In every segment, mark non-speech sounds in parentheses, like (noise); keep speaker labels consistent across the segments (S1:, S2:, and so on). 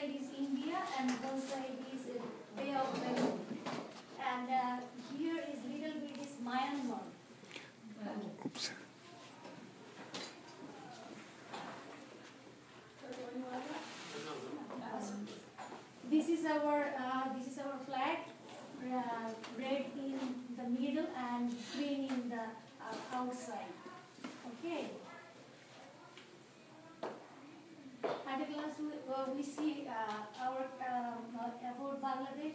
S1: side is India and one side is Bay of Bengal. And uh, here is little bit is Myanmar.
S2: Oops.
S1: This is our uh, this is our flag, uh, red in the middle and green in the uh, outside. Okay. At a glance, we, uh, we see uh, our um, uh,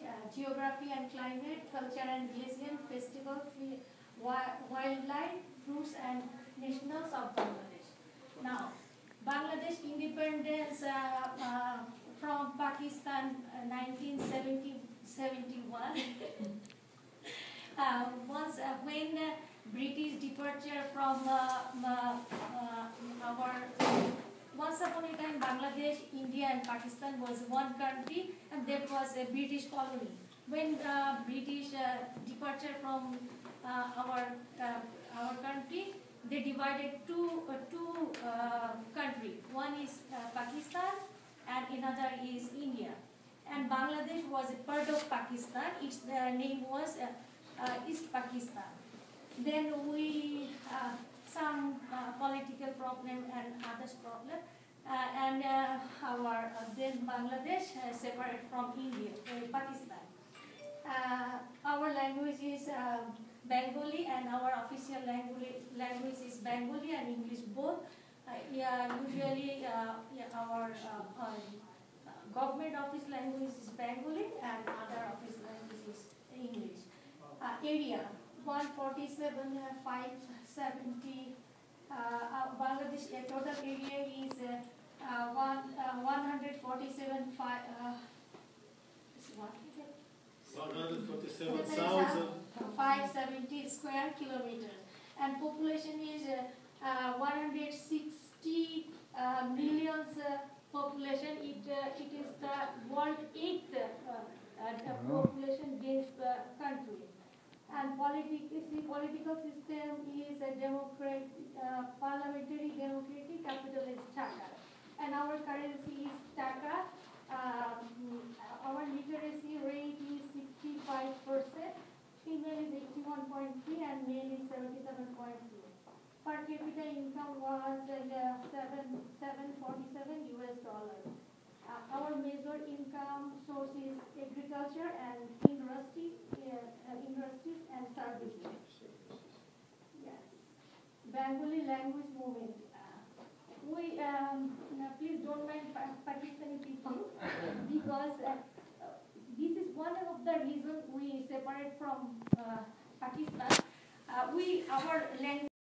S1: uh, geography and climate, culture and religion, festival, wildlife, fruits and nationals of Bangladesh. Now, Bangladesh independence uh, uh, from Pakistan uh, 1970 71. (laughs) uh, uh, when uh, British departure from uh, uh, uh, our once upon a time Bangladesh, India and Pakistan was one country and that was a British colony. When uh, British uh, departure from uh, our uh, our country, they divided two uh, two uh, country. One is Pakistan and another is India. And Bangladesh was a part of Pakistan. Its name was East Pakistan. Then we some uh, political problem and others problem. Uh, and uh, our then Bangladesh uh, separate from India, Pakistan. Our language is Bengali and our official language, language is Bengali and English both. Uh, yeah, usually uh, yeah, our uh, government office language is Bengali and other office language is English. Area 147, uh, 570. Uh, uh, Bangladesh total area uh, uh, one, uh, 147, five, uh, what is it?
S3: 147 thousand.
S1: 570 square kilometers. And population is uh, uh, 160 uh, millions uh, population. It uh, it is the world eighth uh, uh, population dense uh, country. And political political system is a democratic uh, parliamentary democratic capital is Dhaka and our currency is Taka um, our literacy rate is 65 percent Female is 81.3 and male is 77.2. Per capita income was uh, 7, 747 US dollars. Uh, our major income source is agriculture and industry, uh, uh, industries and services. Yes. Bengali language movement. Uh, we, um, please don't mind Pa- Pakistani people because uh, this is one of the reasons we separate from uh, Pakistan. Uh, we, our language